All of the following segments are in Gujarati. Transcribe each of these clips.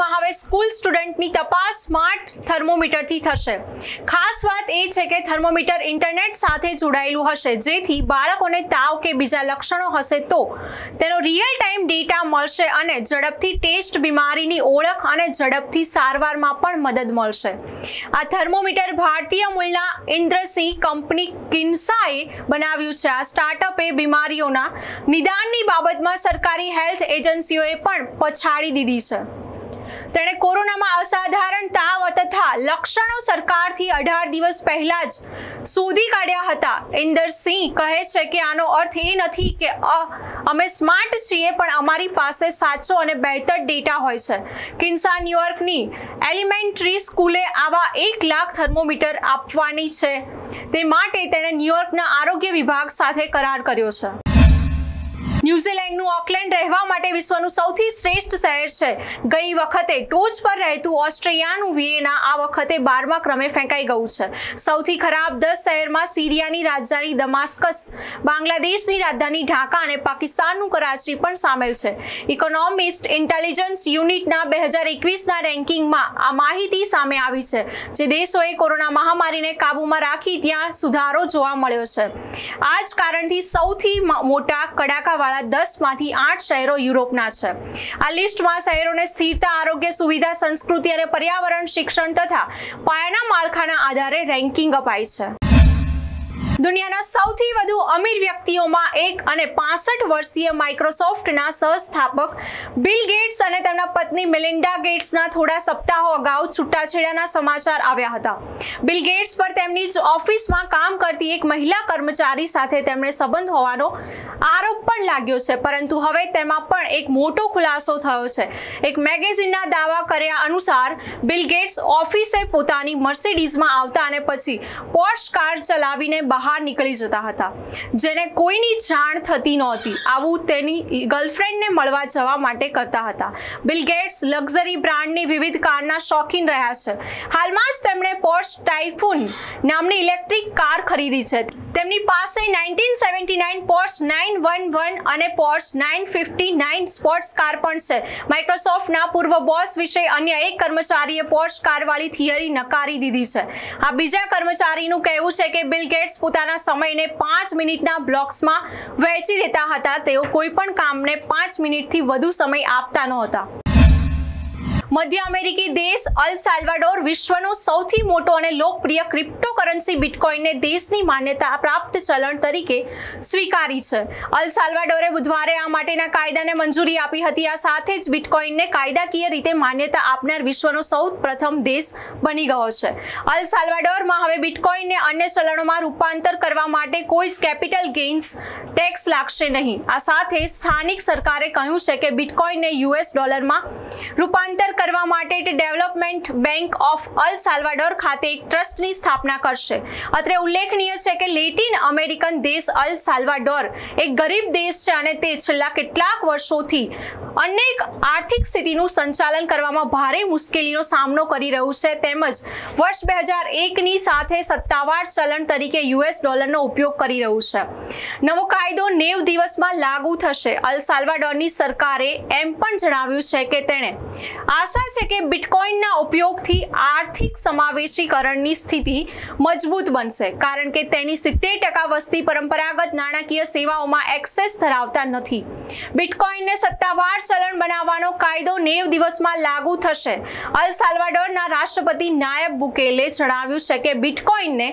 સુરતમાં હવે સ્કૂલ સ્ટુડન્ટની તપાસ સ્માર્ટ થર્મોમીટરથી થશે. ખાસ વાત એ છે કે થર્મોમીટર ઇન્ટરનેટ સાથે જોડાયેલું હશે, જેથી બાળકોને તાવ કે બીજા લક્ષણો હશે તો તેનો રિયલ ટાઈમ ડેટા મળશે અને ઝડપથી ટેસ્ટ બીમારીની ઓળખ અને ઝડપથી સારવારમાં પણ મદદ મળશે. આ થર્મોમીટર ભારતીય મૂળના ઇન્દ્રસિંહ કંપની કિન્સાએ બનાવ્યું છે. આ સ્ટાર્ટઅપે બીમારીઓના નિદાનની બાબતમાં સરકારી હેલ્થ એજન્સીઓએ પણ પછાડી દીધી છે. તેણે કોરોનામાં અસાધારણ તાવ તથા લક્ષણો સરકારથી અઢાર દિવસ પહેલા જ શોધી કાઢ્યા હતા. ઇન્દરસિંહ કહે છે કે આનો અર્થ એ નથી કે અમે સ્માર્ટ છીએ, પણ અમારી પાસે સાચો અને બહેતર ડેટા હોય છે. કિન્સા ન્યુયોર્કની એલિમેન્ટરી સ્કૂલે આવા એક લાખ થર્મોમીટર આપવાની છે. તે માટે તેણે ન્યુયોર્કના આરોગ્ય વિભાગ સાથે કરાર કર્યો છે. ન્યુઝીલેન્ડનું ઓકલેન્ડ રહેવા માટે વિશ્વનું સૌથી શ્રેષ્ઠ શહેર છે. ગઈ વખતે ટોચ પર રહેતું ઓસ્ટ્રેલિયાનું વિયેના આ વખતે બારમા ક્રમે ફેંકાઈ ગયું છે. સૌથી ખરાબ દસ શહેરમાં સિરિયાની રાજધાની દમાસ્કસ, બાંગ્લાદેશની રાજધાની ઢાકા અને પાકિસ્તાનનું કરાચી પણ સામેલ છે. ઇકોનોમિસ્ટ ઇન્ટેલિજન્સ યુનિટના બે હજાર એકવીસના રેન્કિંગમાં આ માહિતી સામે આવી છે, જે દેશોએ કોરોના મહામારીને કાબૂમાં રાખી ત્યાં સુધારો જોવા મળ્યો છે. આ જ કારણથી સૌથી મોટા કડાકાવાળા દસમાંથી આઠ શહેરો યુરોપના છે. આ લિસ્ટમાં શહેરોને સ્થિરતા, આરોગ્ય સુવિધા, સંસ્કૃતિ અને પર્યાવરણ, શિક્ષણ તથા પાયાના માળખાના આધારે રેન્કિંગ અપાય છે. દુનિયાના સૌથી વધુ અમીર વ્યક્તિઓમાં એક અને પાસઠ વર્ષીય માઇક્રોસોફ્ટના સહસ્થાપક બિલ ગેટ્સ અને તેમના પત્ની મિલિન્ડા ગેટ્સના થોડા સપ્તાહો અગાઉ છૂટાછેડાના સમાચાર આવ્યા હતા. બિલ ગેટ્સ પર તેમની જ ઓફિસમાં કામ કરતી એક મહિલા કર્મચારી સાથે તેમણે સંબંધ હોવાનો આરોપ પણ લાગ્યો છે, પરંતુ હવે તેમાં પણ એક મોટો ખુલાસો થયો છે. એક મેગેઝિનના દાવા કર્યા અનુસાર બિલ ગેટ્સ ઓફિસે પોતાની મર્સિડીઝમાં આવતા અને પછી પોર્શ કાર ચલાવીને બહાર નીકળી જતા હતા. જેને કોઈની જાણ થતી નહોતી. આવું તેની ગર્લફ્રેન્ડને મળવા જવા માટે કરતા હતા. બિલ લક્ઝરી બ્રાન્ડની વિવિધ કારના શોખીન રહ્યા છે. હાલમાં જ તેમણે પોર્શ ટાઇફૂન નામની ઇલેક્ટ્રિક કાર ખરીદી છે. તેમની પાસે nineteen seventy nine Porsche nine one one અને Porsche nine fifty nine sports car પણ છે. માઇક્રોસોફ્ટના પૂર્વ બોસ વિશે અન્ય એક કર્મચારીએ પોર્સ કારવાળી થિયરી નકારી દીધી છે. આ બીજા કર્મચારીનું કહેવું છે કે બિલ ગેટ્સ પોતાના સમયને પાંચ મિનિટના બ્લોક્સમાં વહેંચી દેતા હતા. તેઓ કોઈ પણ કામને પાંચ મિનિટથી વધુ સમય આપતા નહોતા. મધ્ય અમેરિકી દેશ અલ સાલ્વાડોર વિશ્વનો સૌથી મોટો અને લોકપ્રિય ક્રિપ્ટોકરન્સી બિટકોઇનને દેશની માન્યતા પ્રાપ્ત ચલણ તરીકે સ્વીકારી છે. અલ સાલ્વાડોરે બુધવારે આ માટેના કાયદાને મંજૂરી આપી હતી. આ સાથે જ બિટકોઇનને કાયદાકીય રીતે માન્યતા આપનાર વિશ્વનો સૌ પ્રથમ દેશ બની ગયો છે. અલ સાલ્વાડોરમાં હવે બિટકોઇનને અન્ય ચલણોમાં રૂપાંતર કરવા માટે કોઈ જ કેપિટલ ગેઇન્સ ટેક્સ લાગશે નહીં. આ સાથે સ્થાનિક સરકારે કહ્યું છે કે બિટકોઇનને યુએસ ડોલરમાં રૂપાંતર કરવા માટે development bank of El Salvador ખાતે એક ટ્રસ્ટની સ્થાપના કરશે. અત્રે ઉલ્લેખનીય છે કે લેટિન અમેરિકન દેશ અલ સાલ્વાડોર એક ગરીબ દેશ છે અને તે છેલ્લા કેટલાક વર્ષોથી અનેક આર્થિક સ્થિતિનું સંચાલન કરવામાં ભારે મુશ્કેલીનો સામનો કરી રહ્યું છે. તેમજ વર્ષ બે હજાર એકની સાથે સત્તાવાર ચલણ તરીકે યુએસ ડોલરનો ઉપયોગ કરી રહ્યું છે. નવો કાયદો નેવ દિવસમાં લાગુ થશે. અલ સાલ્વાડોરની સરકારે એમ પણ જણાવ્યું છે કે તેણે આશા છે કે બિટકોઇનના ઉપયોગથી આર્થિક સમાવેશીકરણની સ્થિતિ મજબૂત બનશે, કારણ કે તેની સિત્તેર ટકા વસ્તી પરંપરાગત નાણાકીય સેવાઓમાં એક્સેસ ધરાવતા નથી. બિટકોઇનને સત્તાવાર ચલણ બનાવવાનો કાયદો નેવ દિવસમાં લાગુ થશે. અલ સાલ્વાડોરના રાષ્ટ્રપતિ નાયબ બુકેલે જણાવ્યું છે કે બિટકોઇનને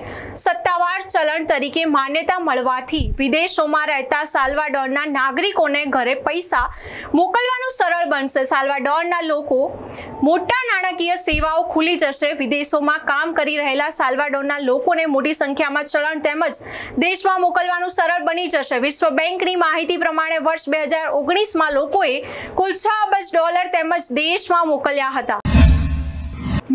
સત્તાવાર ચલણ તરીકે માન્યતા મળવાથી વિદેશોમાં રહેતા સાલ્વાડોરના નાગરિકોને ઘરે પૈસા મોકલવાનું સરળ બનશે. સાલ્વાડોરના લોકો મોટા નાણાકીય સેવાઓ ખુલી જશે. વિદેશોમાં કામ કરી રહેલા સાલ્વાડોરના લોકોને મોટી સંખ્યામાં ચલણ તેમજ દેશમાં મોકલવાનું સરળ બની જશે. વિશ્વ બેંકની માહિતી પ્રમાણે વર્ષ બે હજાર ઓગણીસમાં લોકોએ કુલ છ અબજ ડોલર તેમજ દેશમાં મોકલ્યા હતા.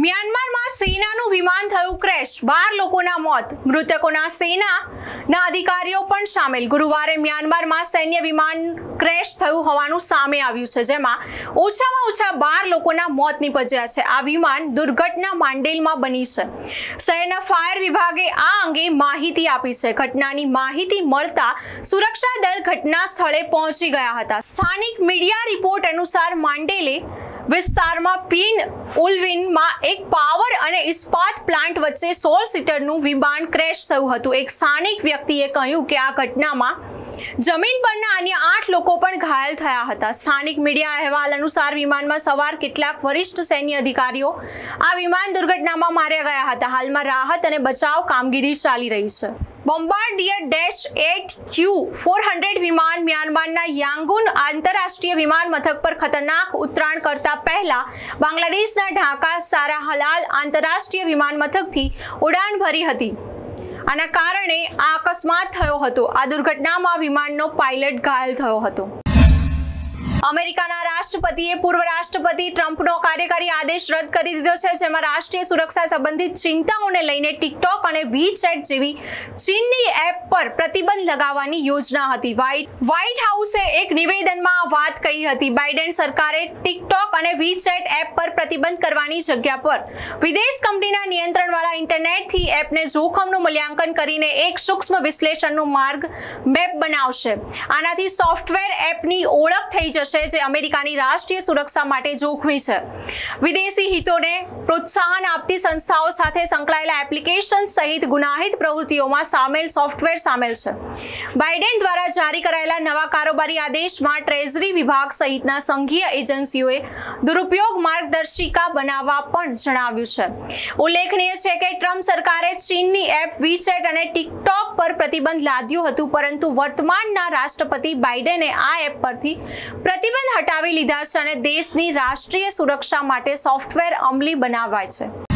મ્યાનમારમાં સેનાનું વિમાન થયું ક્રેશ. બાર લોકોના મોત. મૃતકોના સેનાના અધિકારીઓ પણ સામેલ. ગુરુવારે મ્યાનમારમાં સૈન્ય વિમાન ક્રેશ થયું હોવાનું સામે આવ્યું છે, જેમાં ઓછામાં ઓછા બાર લોકોના મોત નીપજ્યા છે. આ વિમાન દુર્ઘટના માંડેલમાં બની છે. શહેરના ફાયર વિભાગે આ અંગે માહિતી આપી છે. ઘટનાની માહિતી મળતા સુરક્ષા દળ ઘટના સ્થળે પહોંચી ગયા હતા. સ્થાનિક મીડિયા રિપોર્ટ અનુસાર માંડેલે વિસ્તારમાં પીન ઉલવિનમાં એક પાવર અને ઇસ્પાત પ્લાન્ટ વચ્ચે સોળ સીટરનું વિમાન ક્રેશ થયું હતું. એક સ્થાનિક વ્યક્તિએ કહ્યું કે આ ઘટનામાં જમીન પરના અન્ય આઠ લોકો પણ ઘાયલ થયા હતા. સ્થાનિક મીડિયા અહેવાલ અનુસાર વિમાનમાં સવાર કેટલાક વરિષ્ઠ સૈન્ય અધિકારીઓ આ વિમાન દુર્ઘટનામાં માર્યા ગયા હતા. હાલમાં રાહત અને બચાવ કામગીરી ચાલી રહી છે. Bombardier Dash eight Q four hundred વિમાન મ્યાનમારના યાંગુન આંતરરાષ્ટ્રીય વિમાન મથક પર ખતરનાક ઉતરાણ કરતા પહેલા બાંગ્લાદેશના ઢાકા સારા હલાલ આંતરરાષ્ટ્રીય વિમાન મથકથી ઉડાન ભરી હતી. આના કારણે આ અકસ્માત થયો હતો. આ દુર્ઘટનામાં વિમાનનો પાયલટ ઘાયલ થયો હતો. અમેરિકાના રાષ્ટ્રપતિએ પૂર્વ રાષ્ટ્રપતિ ટ્રમ્પનો કાર્યકારી આદેશ રદ કરી દીધો છે, જેમાં રાષ્ટ્રીય સુરક્ષા સંબંધિત ચિંતાઓને લઈને ટિકટોક અને વીચેટ જેવી ચીનની એપ પર પ્રતિબંધ લગાવવાની યોજના હતી. વ્હાઇટ વ્હાઇટ હાઉસે એક નિવેદનમાં વાત કહી હતી. બાઇડેન સરકારે ટિકટોક અને વીચેટ એપ પર પ્રતિબંધ કરવાની જગ્યા પર વિદેશ કંપનીના નિયંત્રણવાળા ઇન્ટરનેટથી એપને જોખમનું મૂલ્યાંકન કરીને એક સૂક્ષ્મ વિશ્લેષણનો માર્ગ મેપ બનાવશે. આનાથી સોફ્ટવેર એપની ઓળખ થઈ જશે, જે અમેરિકાની રાષ્ટ્રીય સુરક્ષા માટે જોખમી છે. વિદેશી હિતોને પ્રોત્સાહન આપતી સંસ્થાઓ સાથે સંકળાયેલા એપ્લિકેશન સહિત ગુનાહિત પ્રવૃત્તિઓમાં સામેલ સોફ્ટવેર સામેલ છે. બાઇડેન દ્વારા જારી કરાયેલા નવા કારોબારી આદેશમાં ટ્રેઝરી વિભાગ સહિતના સંઘીય એજન્સીઓએ દુરુપયોગ માર્ગદર્શિકા બનાવવા પણ જણાવ્યું છે. ઉલ્લેખનીય છે કે ટ્રમ્પ સરકારે ચીનની એપ વીચેટ અને ટિકટોક પર પ્રતિબંધ લાદ્યું હતું, પરંતુ વર્તમાનના રાષ્ટ્રપતિ બાઇડેને આ એપ પરથી પ્રતિબંધ હટાવી લીધા છે અને દેશની રાષ્ટ્રીય સુરક્ષા માટે સોફ્ટવેર અમલી બનાવાય છે.